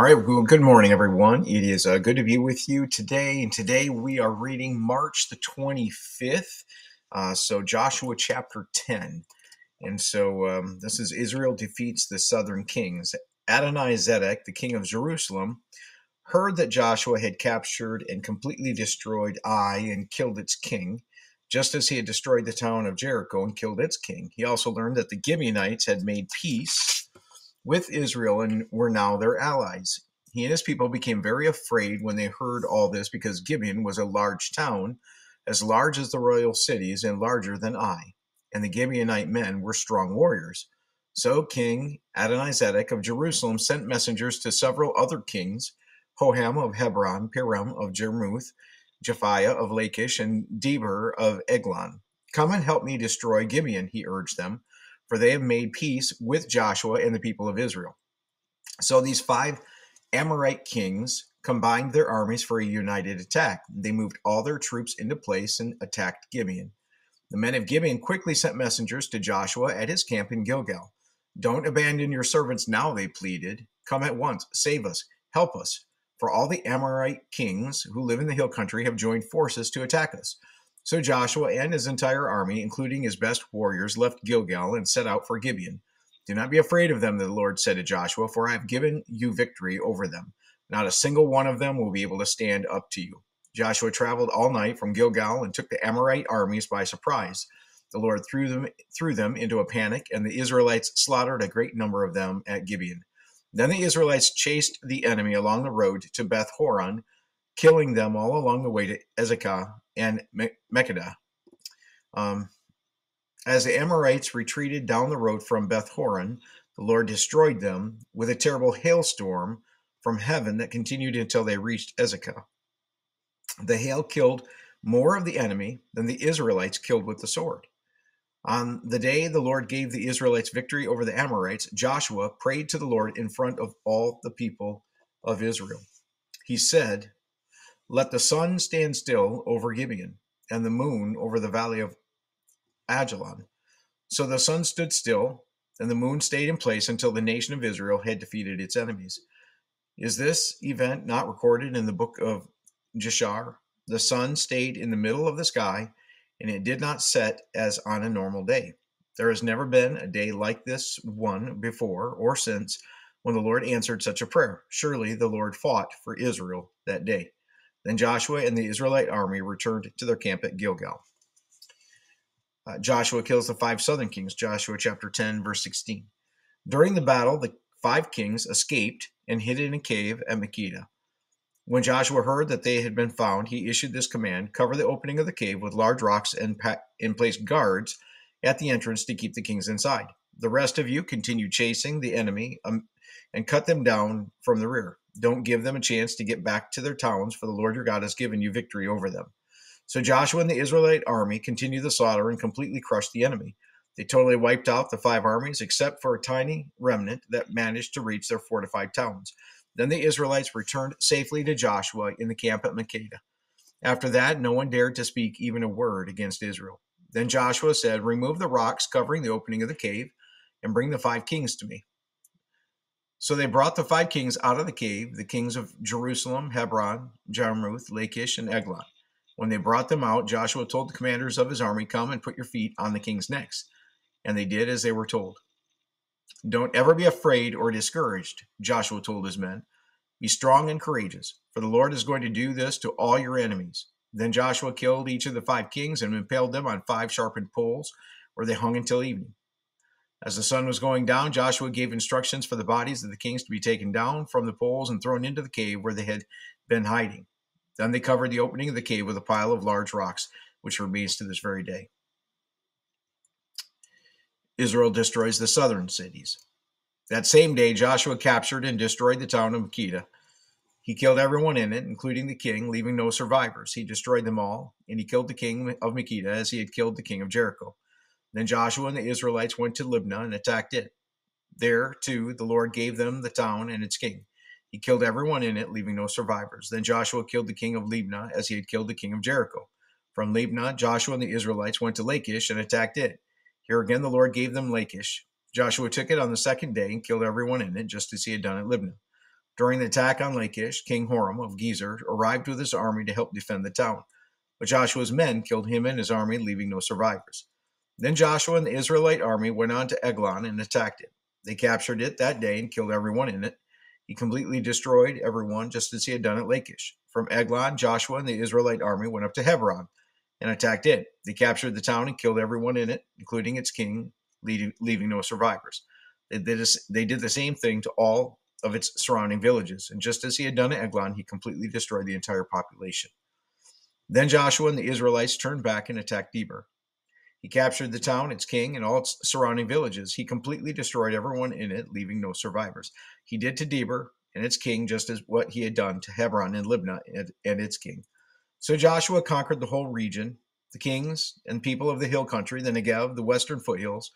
All right, well, good morning, everyone. It is uh, good to be with you today. And today we are reading March the 25th. Uh, so, Joshua chapter 10. And so, um, this is Israel defeats the southern kings. Adonai Zedek, the king of Jerusalem, heard that Joshua had captured and completely destroyed Ai and killed its king, just as he had destroyed the town of Jericho and killed its king. He also learned that the Gibeonites had made peace with Israel and were now their allies. He and his people became very afraid when they heard all this because Gibeon was a large town, as large as the royal cities and larger than Ai, and the Gibeonite men were strong warriors. So King Adonizedek of Jerusalem sent messengers to several other kings, Hoham of Hebron, Piram of Jarmuth, Japhia of Lachish, and Debir of Eglon. Come and help me destroy Gibeon, he urged them for they have made peace with Joshua and the people of Israel. So these five Amorite kings combined their armies for a united attack. They moved all their troops into place and attacked Gibeon. The men of Gibeon quickly sent messengers to Joshua at his camp in Gilgal. Don't abandon your servants now, they pleaded. Come at once, save us, help us. For all the Amorite kings who live in the hill country have joined forces to attack us. So Joshua and his entire army, including his best warriors, left Gilgal and set out for Gibeon. Do not be afraid of them, the Lord said to Joshua, for I have given you victory over them. Not a single one of them will be able to stand up to you. Joshua traveled all night from Gilgal and took the Amorite armies by surprise. The Lord threw them threw them into a panic, and the Israelites slaughtered a great number of them at Gibeon. Then the Israelites chased the enemy along the road to Beth Horon, killing them all along the way to Azekah and Makkedah. Um, as the Amorites retreated down the road from Beth Horon, the Lord destroyed them with a terrible hailstorm from heaven that continued until they reached Azekah. The hail killed more of the enemy than the Israelites killed with the sword. On the day the Lord gave the Israelites victory over the Amorites, Joshua prayed to the Lord in front of all the people of Israel. He said, let the sun stand still over Gibeon, and the moon over the valley of Ajalon. So the sun stood still, and the moon stayed in place until the nation of Israel had defeated its enemies. Is this event not recorded in the book of Jashar? The sun stayed in the middle of the sky, and it did not set as on a normal day. There has never been a day like this one before or since when the Lord answered such a prayer. Surely the Lord fought for Israel that day. Then Joshua and the Israelite army returned to their camp at Gilgal. Uh, Joshua kills the five southern kings, Joshua chapter 10, verse 16. During the battle, the five kings escaped and hid in a cave at Makkedah. When Joshua heard that they had been found, he issued this command cover the opening of the cave with large rocks and, pa- and place guards at the entrance to keep the kings inside. The rest of you continue chasing the enemy um, and cut them down from the rear. Don't give them a chance to get back to their towns, for the Lord your God has given you victory over them. So Joshua and the Israelite army continued the slaughter and completely crushed the enemy. They totally wiped out the five armies except for a tiny remnant that managed to reach their fortified towns. Then the Israelites returned safely to Joshua in the camp at Makkedah. After that, no one dared to speak even a word against Israel. Then Joshua said, Remove the rocks covering the opening of the cave and bring the five kings to me. So they brought the five kings out of the cave, the kings of Jerusalem, Hebron, Jarmuth, Lachish, and Eglon. When they brought them out, Joshua told the commanders of his army, Come and put your feet on the king's necks. And they did as they were told. Don't ever be afraid or discouraged, Joshua told his men. Be strong and courageous, for the Lord is going to do this to all your enemies. Then Joshua killed each of the five kings and impaled them on five sharpened poles, where they hung until evening. As the sun was going down, Joshua gave instructions for the bodies of the kings to be taken down from the poles and thrown into the cave where they had been hiding. Then they covered the opening of the cave with a pile of large rocks, which remains to this very day. Israel destroys the southern cities. That same day, Joshua captured and destroyed the town of Makkedah. He killed everyone in it, including the king, leaving no survivors. He destroyed them all, and he killed the king of Makkedah as he had killed the king of Jericho. Then Joshua and the Israelites went to Libnah and attacked it. There, too, the Lord gave them the town and its king. He killed everyone in it, leaving no survivors. Then Joshua killed the king of Libnah as he had killed the king of Jericho. From Libnah, Joshua and the Israelites went to Lachish and attacked it. Here again, the Lord gave them Lachish. Joshua took it on the second day and killed everyone in it, just as he had done at Libnah. During the attack on Lachish, King Horam of Gezer arrived with his army to help defend the town. But Joshua's men killed him and his army, leaving no survivors. Then Joshua and the Israelite army went on to Eglon and attacked it. They captured it that day and killed everyone in it. He completely destroyed everyone just as he had done at Lachish. From Eglon, Joshua and the Israelite army went up to Hebron and attacked it. They captured the town and killed everyone in it, including its king, leaving, no survivors. They did, the same thing to all of its surrounding villages, and just as he had done at Eglon, he completely destroyed the entire population. Then Joshua and the Israelites turned back and attacked Debir. He captured the town, its king, and all its surrounding villages. He completely destroyed everyone in it, leaving no survivors. He did to Debir and its king just as what he had done to Hebron and Libnah and, and its king. So Joshua conquered the whole region, the kings and people of the hill country, the Negev, the western foothills,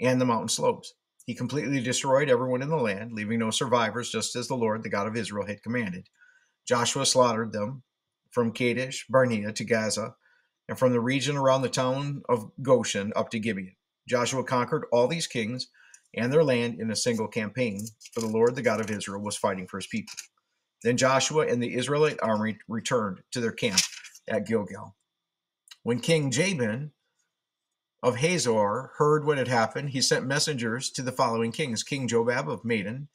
and the mountain slopes. He completely destroyed everyone in the land, leaving no survivors, just as the Lord, the God of Israel, had commanded. Joshua slaughtered them from Kadesh Barnea to Gaza, and from the region around the town of Goshen up to Gibeon. Joshua conquered all these kings and their land in a single campaign, for the Lord, the God of Israel, was fighting for his people. Then Joshua and the Israelite army returned to their camp at Gilgal. When King Jabin of Hazor heard what had happened, he sent messengers to the following kings King Jobab of Madon,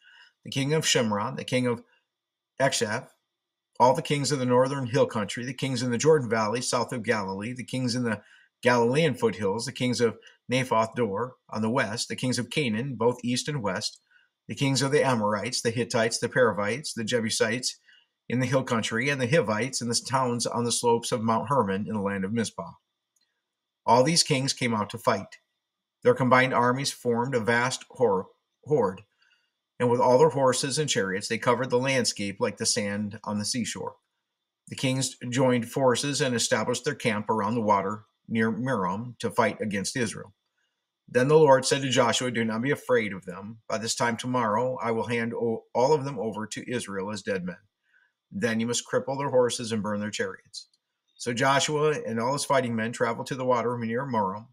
the king of Shimron, the king of Acshaph, all the kings of the northern hill country, the kings in the Jordan Valley south of Galilee, the kings in the Galilean foothills, the kings of Naphoth Dor on the west, the kings of Canaan, both east and west, the kings of the Amorites, the Hittites, the Perizzites, the Jebusites in the hill country, and the Hivites in the towns on the slopes of Mount Hermon in the land of Mizpah. All these kings came out to fight. Their combined armies formed a vast horde, and with all their horses and chariots, they covered the landscape like the sand on the seashore. The kings joined forces and established their camp around the water near Merom to fight against Israel. Then the Lord said to Joshua, Do not be afraid of them. By this time tomorrow, I will hand all of them over to Israel as dead men. Then you must cripple their horses and burn their chariots. So Joshua and all his fighting men traveled to the water near Merom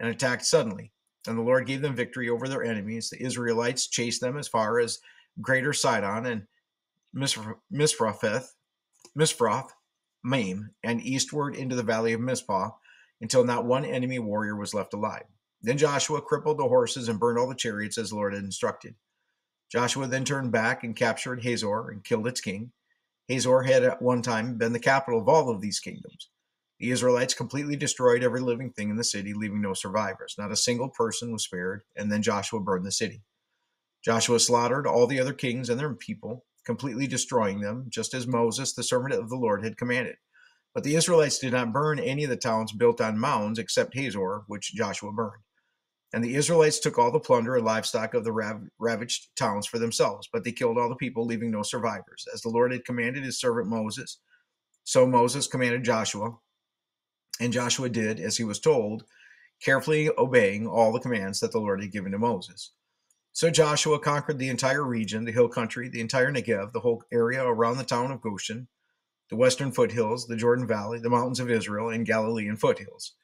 and attacked suddenly. And the Lord gave them victory over their enemies. The Israelites chased them as far as Greater Sidon and Misrapheth, Misphroth, Maim, and eastward into the valley of Mizpah, until not one enemy warrior was left alive. Then Joshua crippled the horses and burned all the chariots as the Lord had instructed. Joshua then turned back and captured Hazor and killed its king. Hazor had at one time been the capital of all of these kingdoms. The Israelites completely destroyed every living thing in the city, leaving no survivors. Not a single person was spared, and then Joshua burned the city. Joshua slaughtered all the other kings and their people, completely destroying them, just as Moses, the servant of the Lord, had commanded. But the Israelites did not burn any of the towns built on mounds except Hazor, which Joshua burned. And the Israelites took all the plunder and livestock of the rav- ravaged towns for themselves, but they killed all the people, leaving no survivors. As the Lord had commanded his servant Moses, so Moses commanded Joshua, and Joshua did as he was told, carefully obeying all the commands that the Lord had given to Moses. So Joshua conquered the entire region, the hill country, the entire Negev, the whole area around the town of Goshen, the western foothills, the Jordan Valley, the mountains of Israel, and Galilean foothills.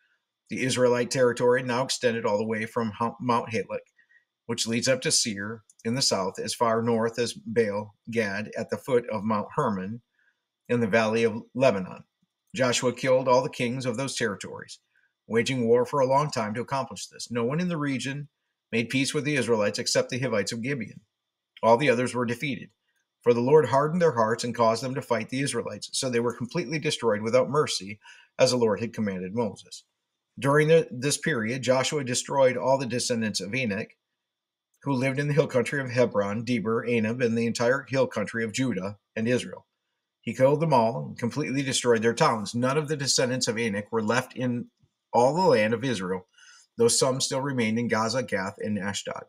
The Israelite territory now extended all the way from Mount Halak, which leads up to Seir in the south, as far north as Baal Gad at the foot of Mount Hermon in the valley of Lebanon. Joshua killed all the kings of those territories, waging war for a long time to accomplish this. No one in the region made peace with the Israelites except the Hivites of Gibeon. All the others were defeated. For the Lord hardened their hearts and caused them to fight the Israelites, so they were completely destroyed without mercy, as the Lord had commanded Moses. During the, this period, Joshua destroyed all the descendants of Anak, who lived in the hill country of Hebron, Debir, Anab, and the entire hill country of Judah and Israel. He killed them all and completely destroyed their towns. None of the descendants of Anak were left in all the land of Israel, though some still remained in Gaza, Gath, and Ashdod.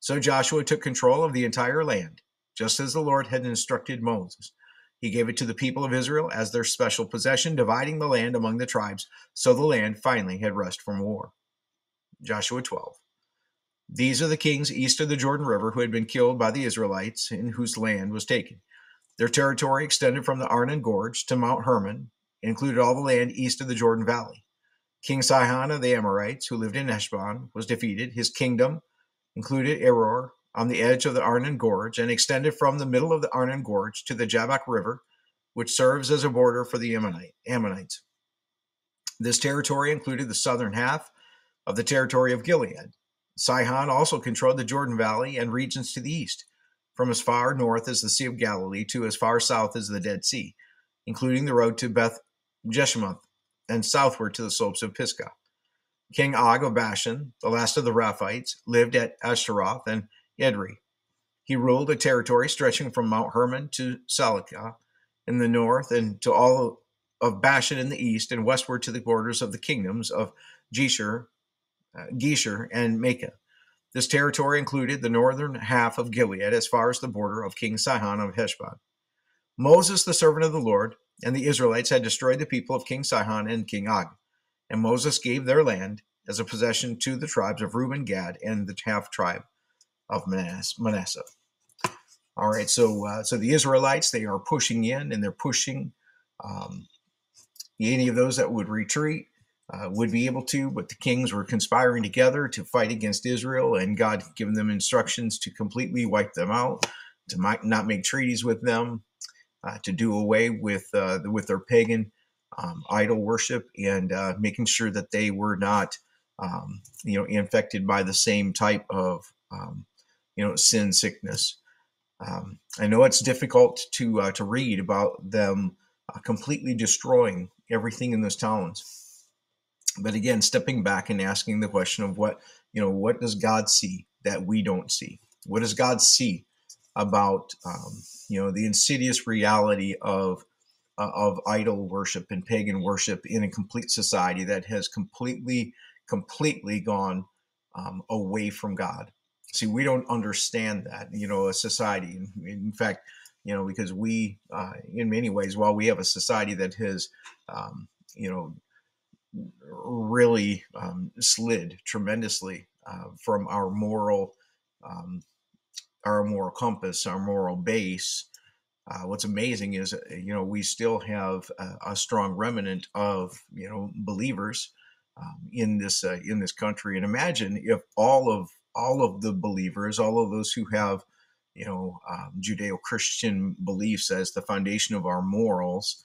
So Joshua took control of the entire land, just as the Lord had instructed Moses. He gave it to the people of Israel as their special possession, dividing the land among the tribes, so the land finally had rest from war. Joshua 12. These are the kings east of the Jordan River who had been killed by the Israelites and whose land was taken. Their territory extended from the Arnon Gorge to Mount Hermon, and included all the land east of the Jordan Valley. King Sihon of the Amorites, who lived in Heshbon, was defeated. His kingdom included Aroer on the edge of the Arnon Gorge and extended from the middle of the Arnon Gorge to the Jabbok River, which serves as a border for the Ammonites. This territory included the southern half of the territory of Gilead. Sihon also controlled the Jordan Valley and regions to the east, from as far north as the Sea of Galilee to as far south as the Dead Sea, including the road to Beth Jeshimoth and southward to the slopes of Pisgah. King Og of Bashan, the last of the Raphites, lived at Ashtaroth and Edrei. He ruled a territory stretching from Mount Hermon to Salecah in the north and to all of Bashan in the east and westward to the borders of the kingdoms of Geshur, uh, Geshur and Maacah. This territory included the northern half of Gilead as far as the border of King Sihon of Heshbon. Moses, the servant of the Lord, and the Israelites had destroyed the people of King Sihon and King Og. And Moses gave their land as a possession to the tribes of Reuben, Gad, and the half tribe of Manasseh. All right, so uh, so the Israelites they are pushing in and they're pushing um, any of those that would retreat uh, would be able to, but the kings were conspiring together to fight against Israel, and God given them instructions to completely wipe them out, to not make treaties with them, uh, to do away with uh, with their pagan um, idol worship, and uh, making sure that they were not, um, you know, infected by the same type of, um, you know, sin sickness. Um, I know it's difficult to uh, to read about them uh, completely destroying everything in those towns, but again, stepping back and asking the question of what you know, what does God see that we don't see? What does God see about um, you know the insidious reality of uh, of idol worship and pagan worship in a complete society that has completely completely gone um, away from God. See, we don't understand that, you know, a society. In fact, you know, because we, uh, in many ways, while we have a society that has, um, you know, really um, slid tremendously uh, from our moral um, our moral compass, our moral base. Uh, what's amazing is, uh, you know, we still have a, a strong remnant of, you know, believers um, in this uh, in this country. And imagine if all of all of the believers, all of those who have, you know, um, Judeo-Christian beliefs as the foundation of our morals.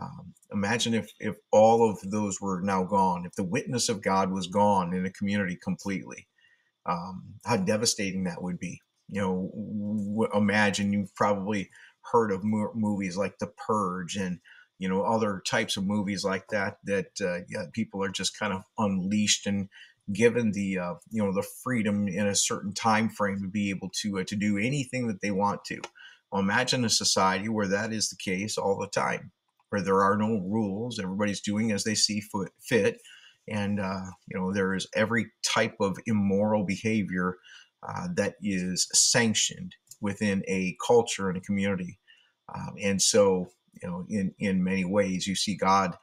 Um, imagine if if all of those were now gone, if the witness of God was gone in a community completely, um, how devastating that would be you know, w- imagine you've probably heard of mo- movies like The Purge and you know other types of movies like that that uh, yeah, people are just kind of unleashed and given the uh, you know the freedom in a certain time frame to be able to uh, to do anything that they want to. Well, imagine a society where that is the case all the time, where there are no rules, everybody's doing as they see fit, and uh, you know there is every type of immoral behavior uh, that is sanctioned within a culture and a community. Um, and so, you know, in, in many ways, you see God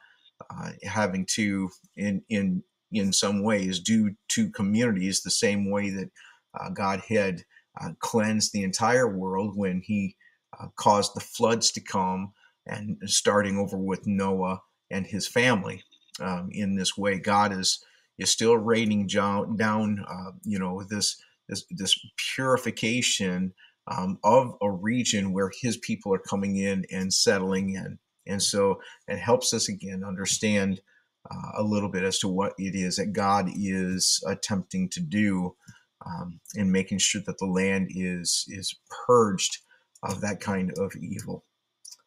uh, having to, in, in, in some ways, do to communities the same way that uh, God had uh, cleansed the entire world when he uh, caused the floods to come and starting over with Noah and his family. Um, in this way, God is is still raining down, uh, you know, this this, this purification um, of a region where his people are coming in and settling in. And so it helps us again understand uh, a little bit as to what it is that God is attempting to do um, in making sure that the land is is purged of that kind of evil.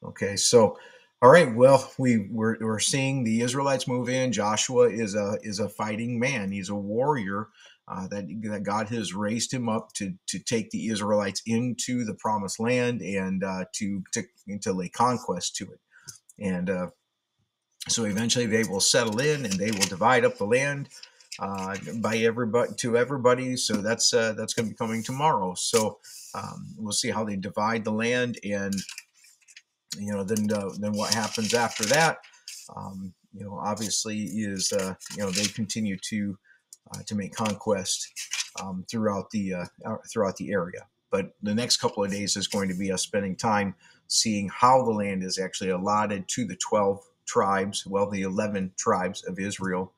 Okay, so all right, well we we're, we're seeing the Israelites move in. Joshua is a is a fighting man. He's a warrior uh, that, that God has raised him up to, to take the Israelites into the promised land and uh, to, to, to lay conquest to it. And uh, so eventually they will settle in and they will divide up the land uh, by everybody to everybody. So that's uh, that's going to be coming tomorrow. So um, we'll see how they divide the land and you know then uh, then what happens after that. Um, you know, obviously is you know they continue to uh, to make conquest um, throughout the uh, throughout the area. But the next couple of days is going to be us spending time seeing how the land is actually allotted to the 12 tribes, well, the 11 tribes of Israel,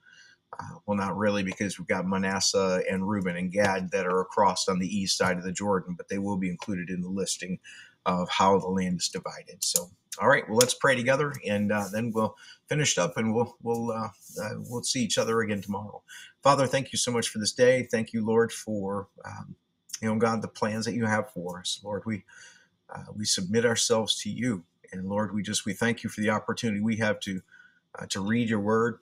Uh, well, not really, because we've got Manasseh and Reuben and Gad that are across on the east side of the Jordan, but they will be included in the listing of how the land is divided. So, all right, well, let's pray together, and uh, then we'll finish up, and we'll we'll uh, uh, we'll see each other again tomorrow. Father, thank you so much for this day. Thank you, Lord, for um, you know, God, the plans that you have for us. Lord, we uh, we submit ourselves to you, and Lord, we just we thank you for the opportunity we have to uh, to read your word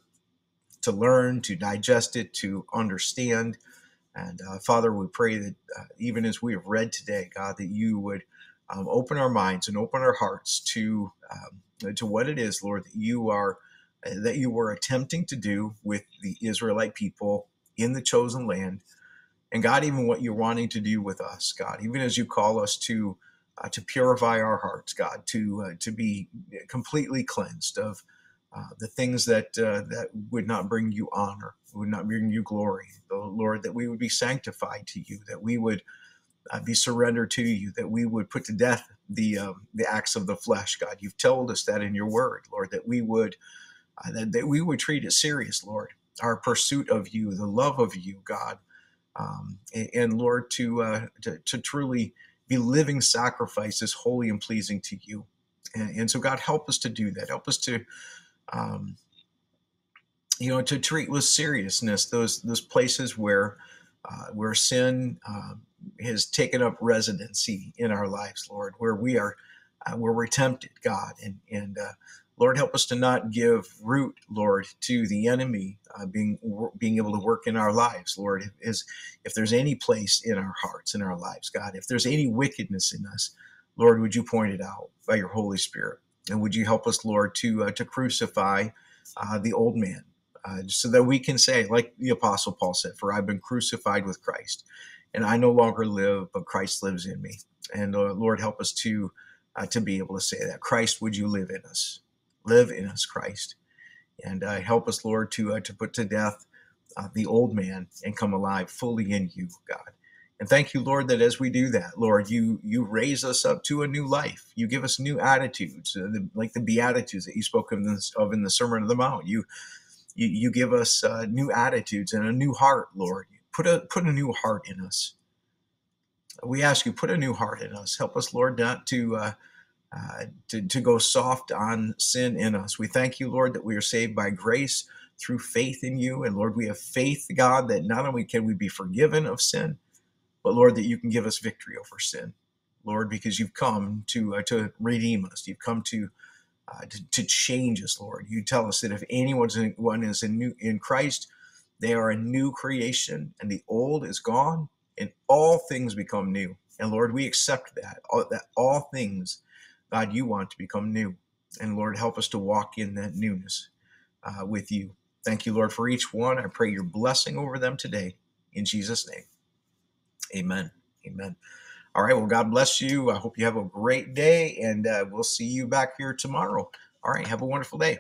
to learn, to digest it, to understand. And uh, Father, we pray that even as we have read today, God, that you would um, open our minds and open our hearts to um, to what it is, Lord, that you are that you were attempting to do with the Israelite people in the chosen land, and God, even what you're wanting to do with us, God, even as you call us to uh, to purify our hearts, God, to uh, to be completely cleansed of uh, the things that uh, that would not bring you honor, would not bring you glory, Lord, that we would be sanctified to you, that we would be surrendered to you, that we would put to death the um, the acts of the flesh. God, you've told us that in your word, Lord, that we would uh, that, that we would treat it serious, Lord, our pursuit of you, the love of you, God, um, and, and, Lord, to, uh, to to truly be living sacrifices, holy and pleasing to you. And, and so, God, help us to do that. Help us to um, you know, to treat with seriousness those those places where uh, where sin uh, has taken up residency in our lives, Lord, where we are uh, where we're tempted, God, and and uh, Lord, help us to not give root, Lord, to the enemy uh, being being able to work in our lives, Lord. If, is if there's any place in our hearts, in our lives, God, if there's any wickedness in us, Lord, would you point it out by your Holy Spirit? And would you help us, Lord, to uh, to crucify the old man, uh, so that we can say, like the Apostle Paul said, "For I've been crucified with Christ, and I no longer live, but Christ lives in me." And uh, Lord, help us to uh, to be able to say that. Christ, would you live in us? Live in us, Christ, and uh, help us, Lord, to to put to death the old man and come alive fully in you, God. And thank you, Lord, that as we do that, Lord, you you raise us up to a new life. You give us new attitudes, uh, the, like the beatitudes that you spoke of in, of in the Sermon of the Mount. You you, you give us uh, new attitudes and a new heart, Lord. Put a put a new heart in us. We ask you, put a new heart in us. Help us, Lord, not to uh, uh, to, to go soft on sin in us. We thank you, Lord, that we are saved by grace through faith in you. And Lord, we have faith, God, that not only can we be forgiven of sin, but Lord, that you can give us victory over sin. Lord, because you've come to uh, to redeem us. You've come to, uh, to, to change us, Lord. You tell us that if anyone's in, one is in new in Christ, they are a new creation, and the old is gone, and all things become new. And Lord, we accept that all, that all things, God, you want to become new. And Lord, help us to walk in that newness uh, with you. Thank you, Lord, for each one. I pray your blessing over them today. In Jesus' name. Amen. Amen. All right. Well, God bless you. I hope you have a great day, and uh, we'll see you back here tomorrow. All right. Have a wonderful day.